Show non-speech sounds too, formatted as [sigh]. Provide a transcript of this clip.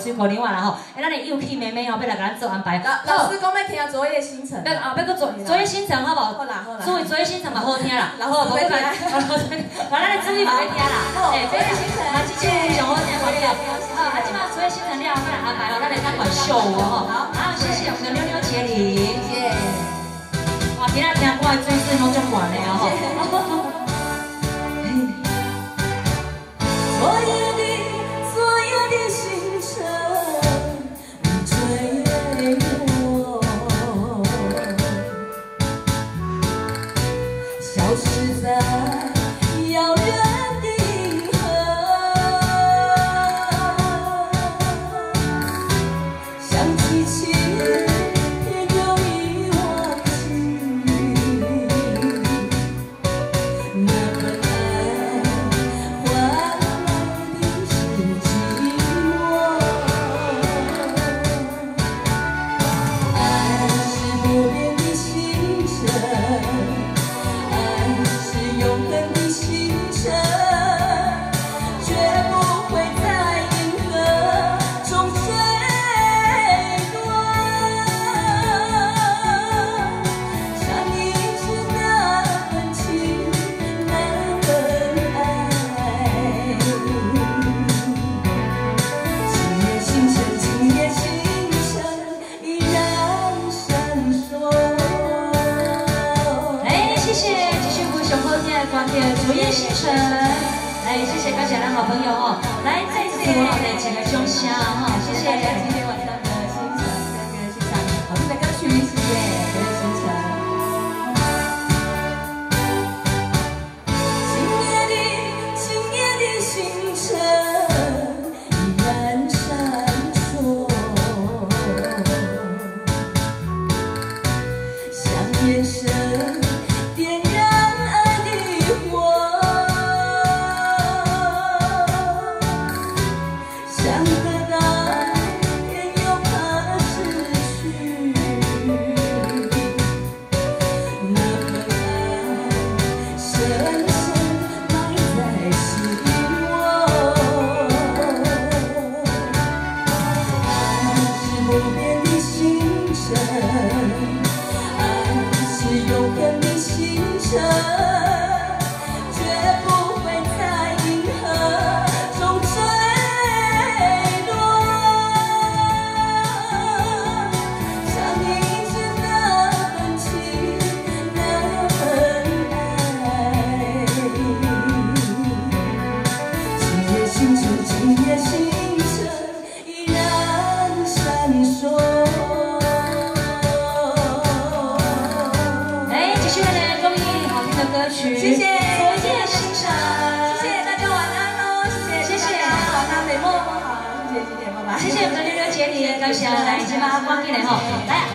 辛苦你话啦吼，哎，咱的幼气妹妹哦，要来给咱做安排。老师讲要听昨夜星辰。要啊，要搁昨昨夜星辰好不好？好啦好啦。所以昨夜星辰嘛好听啦。然后不会听。把 [laughs] 咱的注意不会听啦。哎，昨夜星辰。啊，今好听好听。好，啊，今晚昨夜星辰了，我来安排哦，咱来当管秀哦吼。好，谢谢我们的妞妞姐你。谢谢。哇，今仔听我的嘴声拢足悬的哦吼。gian 光天昨夜星辰，来谢谢刚才的好朋友哦，来再次我的几个胸香哈，谢谢今天晚上的星辰，跟各位欣赏好听的歌曲，谢谢。谢谢，昨夜星辰，深深埋在心窝爱是不变的星辰爱是永恒的星辰。谢谢。谢谢大家晚安喽，谢谢，谢谢，晚安美梦，好，谢谢，谢谢，拜拜，谢谢我们的六六姐你，感谢来，今晚光进来哈，来。